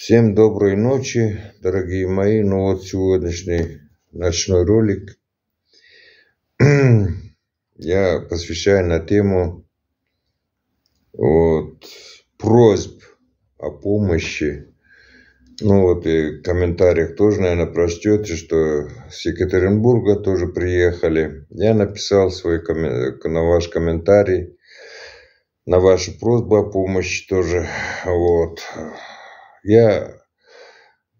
Всем доброй ночи, дорогие мои. Ну вот сегодняшний ночной ролик я посвящаю на тему вот, просьб о помощи. Ну вот и в комментариях тоже, наверное, прочтете, что с Екатеринбурга тоже приехали. Я написал свой на ваш комментарий, на вашу просьбу о помощи тоже. Вот я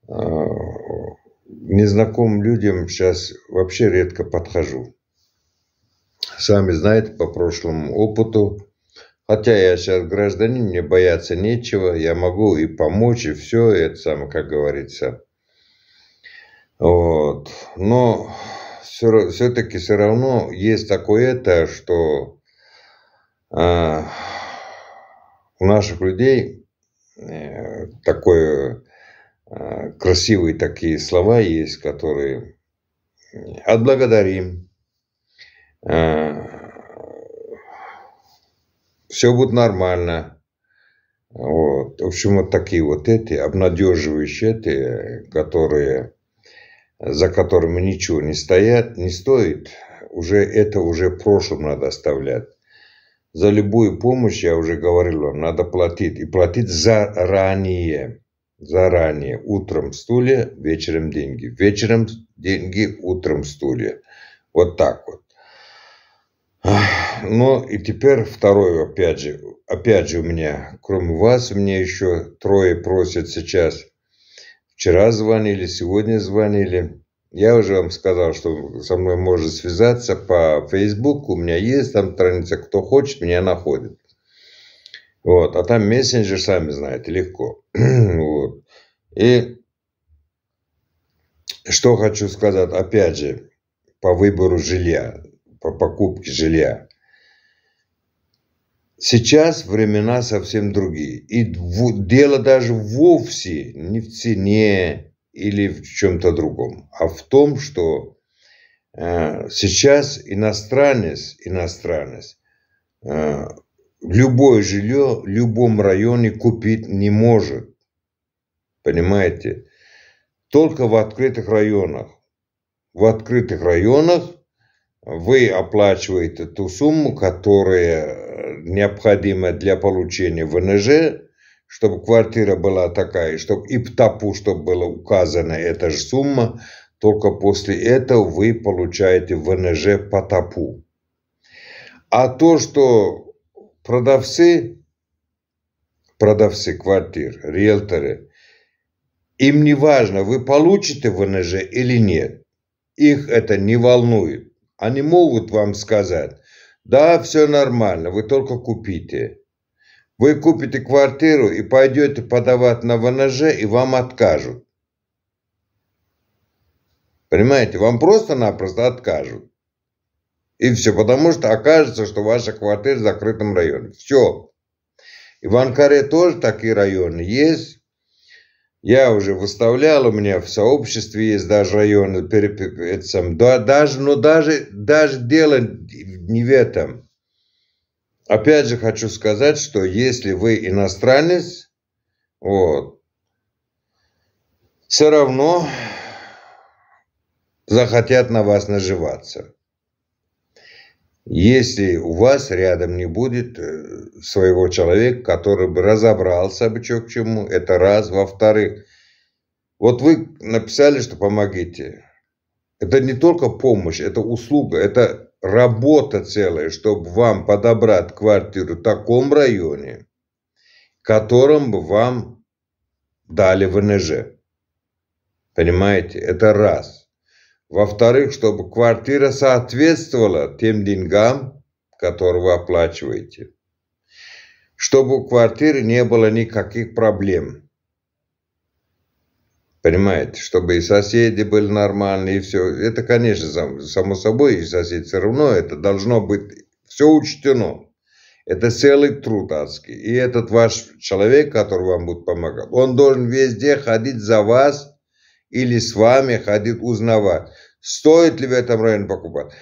а, незнакомым людям сейчас вообще редко подхожу. Сами знаете по прошлому опыту. Хотя я сейчас гражданин, мне бояться нечего. Я могу и помочь, и все. Это самое, как говорится. Вот. Но все, все-таки все равно есть такое это, что э, у наших людей Э, такое э, красивые такие слова есть, которые отблагодарим, э, все будет нормально. Вот. В общем, вот такие вот эти обнадеживающие эти, которые, за которыми ничего не стоят, не стоит, уже это уже в прошлом надо оставлять. За любую помощь, я уже говорил вам, надо платить. И платить заранее. Заранее. Утром стулья, вечером деньги. Вечером деньги, утром стулья. Вот так вот. Ну и теперь второе, опять же, опять же у меня, кроме вас, мне еще трое просят сейчас. Вчера звонили, сегодня звонили. Я уже вам сказал, что со мной можно связаться по Фейсбуку. У меня есть там страница. Кто хочет, меня находит. Вот. А там мессенджер, сами знаете, легко. вот. И что хочу сказать, опять же, по выбору жилья, по покупке жилья. Сейчас времена совсем другие. И дело даже вовсе не в цене, или в чем-то другом, а в том, что э, сейчас иностранец, иностранец э, любое жилье в любом районе купить не может. Понимаете? Только в открытых районах. В открытых районах вы оплачиваете ту сумму, которая необходима для получения ВНЖ, чтобы квартира была такая, чтобы и в ТАПу, чтобы была указана эта же сумма, только после этого вы получаете ВНЖ по ТАПу. А то, что продавцы, продавцы квартир, риэлторы, им не важно, вы получите ВНЖ или нет. Их это не волнует. Они могут вам сказать, да, все нормально, вы только купите. Вы купите квартиру и пойдете подавать на ВНЖ, и вам откажут. Понимаете, вам просто-напросто откажут. И все, потому что окажется, что ваша квартира в закрытом районе. Все. И в Анкаре тоже такие районы есть. Я уже выставлял, у меня в сообществе есть даже районы, да, даже, но даже, даже дело не в этом. Опять же хочу сказать, что если вы иностранец, вот, все равно захотят на вас наживаться. Если у вас рядом не будет э, своего человека, который бы разобрался бы что к чему, это раз. Во-вторых, вот вы написали, что помогите. Это не только помощь, это услуга, это работа целая, чтобы вам подобрать квартиру в таком районе, котором бы вам дали ВНЖ. Понимаете? Это раз. Во-вторых, чтобы квартира соответствовала тем деньгам, которые вы оплачиваете. Чтобы у квартиры не было никаких проблем. Понимаете, чтобы и соседи были нормальные, и все. Это, конечно, само собой, и соседи все равно, это должно быть все учтено. Это целый труд адский. И этот ваш человек, который вам будет помогать, он должен везде ходить за вас или с вами ходить узнавать, стоит ли в этом районе покупать.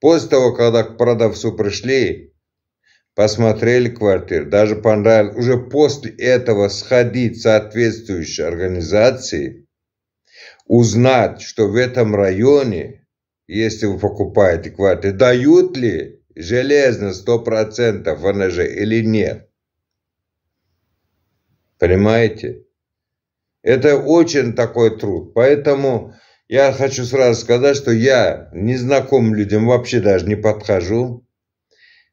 После того, когда к продавцу пришли, посмотрели квартиру, даже понравилось, уже после этого сходить в соответствующей организации, узнать, что в этом районе, если вы покупаете квартиру, дают ли железно 100% ВНЖ или нет. Понимаете? Это очень такой труд. Поэтому я хочу сразу сказать, что я незнакомым людям вообще даже не подхожу.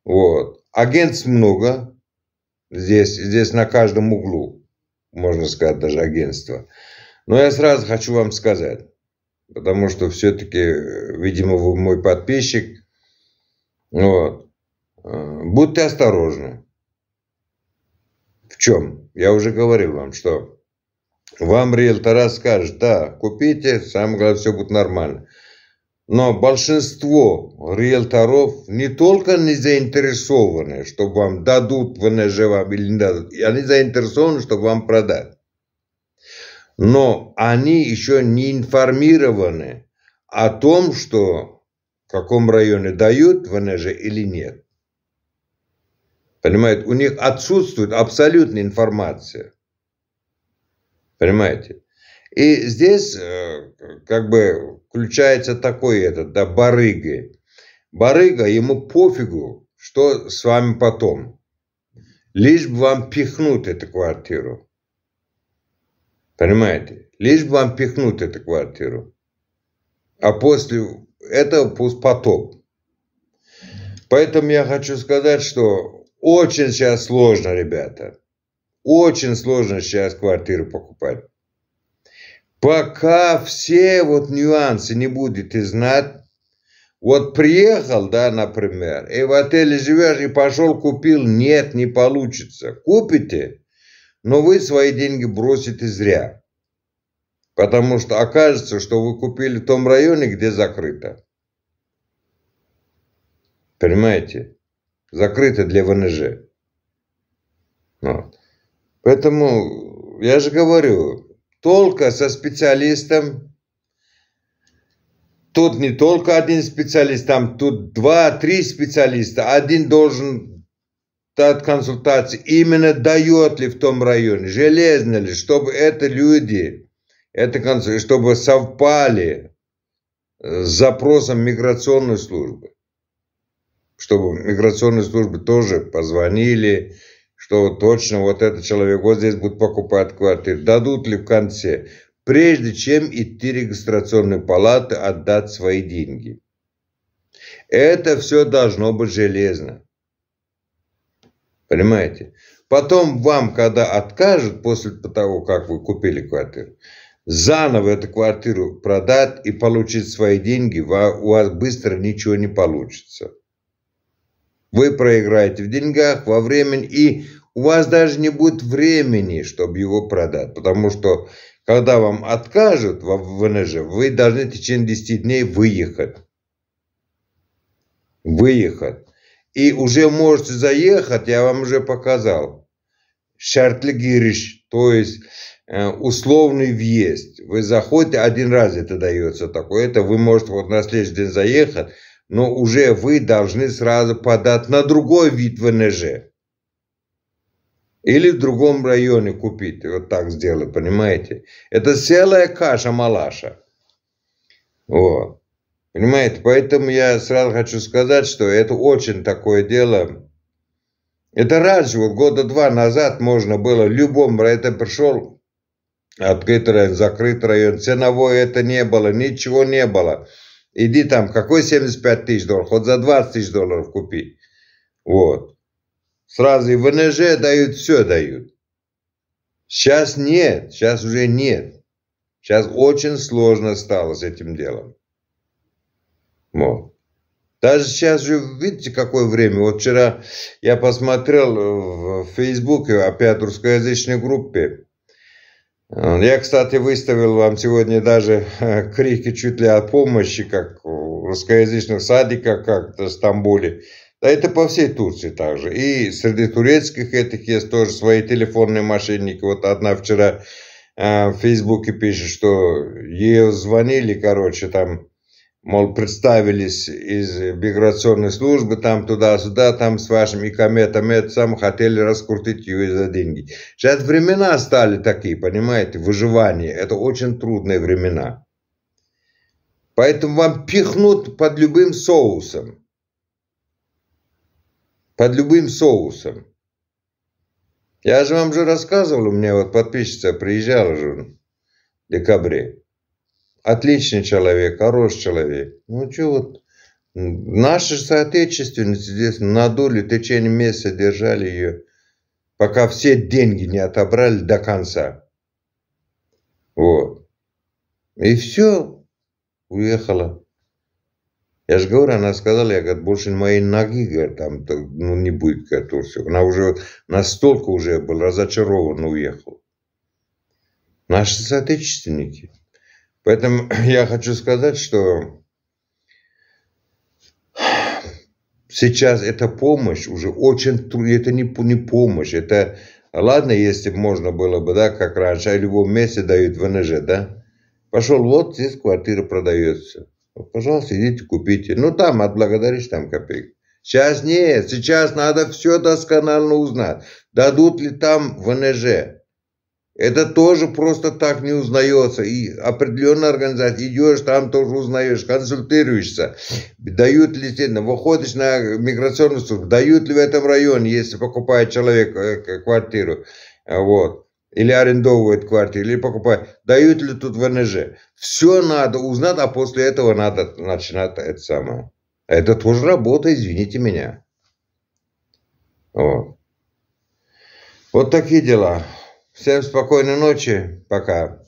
Вот. Агентств много. Здесь, здесь на каждом углу, можно сказать, даже агентство. Но я сразу хочу вам сказать, потому что все-таки, видимо, вы мой подписчик. Вот. Э, будьте осторожны. В чем? Я уже говорил вам, что вам риэлтора скажет, да, купите, самое главное, все будет нормально. Но большинство риэлторов не только не заинтересованы, чтобы вам дадут ВНЖ вам или не дадут, они заинтересованы, чтобы вам продать. Но они еще не информированы о том, что в каком районе дают ВНЖ или нет. Понимаете, у них отсутствует абсолютная информация. Понимаете? И здесь э, как бы включается такой этот, да, барыга. Барыга, ему пофигу, что с вами потом. Лишь бы вам пихнуть эту квартиру. Понимаете? Лишь бы вам пихнуть эту квартиру. А после этого пусть потоп. Поэтому я хочу сказать, что очень сейчас сложно, ребята. Очень сложно сейчас квартиру покупать. Пока все вот нюансы не будете знать, вот приехал, да, например, и в отеле живешь, и пошел купил, нет, не получится. Купите, но вы свои деньги бросите зря. Потому что окажется, что вы купили в том районе, где закрыто. Понимаете? Закрыто для ВНЖ. Вот. Поэтому я же говорю, только со специалистом, тут не только один специалист, там тут два-три специалиста, один должен дать консультации, именно дает ли в том районе, железно ли, чтобы это люди, это, чтобы совпали с запросом миграционной службы. Чтобы миграционной службы тоже позвонили, что точно вот этот человек вот здесь будет покупать квартиру, дадут ли в конце, прежде чем идти в регистрационную палату отдать свои деньги. Это все должно быть железно. Понимаете? Потом вам, когда откажут после того, как вы купили квартиру, заново эту квартиру продать и получить свои деньги, у вас быстро ничего не получится. Вы проиграете в деньгах, во времени, и у вас даже не будет времени, чтобы его продать. Потому что, когда вам откажут в ВНЖ, вы должны в течение 10 дней выехать. Выехать. И уже можете заехать, я вам уже показал. Шартлигириш, то есть э, условный въезд. Вы заходите, один раз это дается такое. Это вы можете вот на следующий день заехать, но уже вы должны сразу подать на другой вид ВНЖ. Или в другом районе купить, вот так сделать, понимаете? Это целая каша-малаша. Вот. Понимаете, поэтому я сразу хочу сказать, что это очень такое дело. Это раньше, вот года два назад можно было в любом это пришел открытый район, закрытый район, ценовой это не было, ничего не было. Иди там, какой 75 тысяч долларов, хоть за 20 тысяч долларов купи. Вот. Сразу и ВНЖ дают, все дают. Сейчас нет, сейчас уже нет. Сейчас очень сложно стало с этим делом. Вот. Даже сейчас же, видите, какое время. Вот вчера я посмотрел в Фейсбуке, опять русскоязычной группе. Я, кстати, выставил вам сегодня даже крики чуть ли о помощи, как в русскоязычных садиках, как в Стамбуле. Да это по всей Турции также. И среди турецких этих есть тоже свои телефонные мошенники. Вот одна вчера э, в Фейсбуке пишет, что ей звонили, короче, там мол, представились из миграционной службы, там туда-сюда, там с вашим икометом, это сам хотели раскрутить ее за деньги. Сейчас времена стали такие, понимаете, выживание. Это очень трудные времена. Поэтому вам пихнут под любым соусом. Под любым соусом. Я же вам же рассказывал, у меня вот подписчица приезжала же в декабре. Отличный человек, хороший человек. Ну что вот, наши соотечественницы здесь надули, в течение месяца держали ее, пока все деньги не отобрали до конца. Вот. И все, уехала. Я же говорю, она сказала, я говорю, больше моей ноги, говорит, там ну, не будет, говорит, все. Она уже настолько уже был разочарован, уехал. Наши соотечественники. Поэтому я хочу сказать, что сейчас эта помощь уже очень это не, не помощь, это, ладно, если можно было бы, да, как раньше, а в любом месте дают ВНЖ, да, пошел, вот здесь квартира продается, пожалуйста, идите купите, ну там отблагодаришь, там копейки. Сейчас нет, сейчас надо все досконально узнать, дадут ли там ВНЖ, это тоже просто так не узнается. И определенная организация, идешь, там тоже узнаешь, консультируешься. Дают ли тебе, выходишь на миграционную службу, дают ли в этом районе, если покупает человек э, квартиру, вот, или арендовывает квартиру, или покупает, дают ли тут ВНЖ. Все надо узнать, а после этого надо начинать это самое. Это тоже работа, извините меня. Вот. Вот такие дела. Всем спокойной ночи. Пока.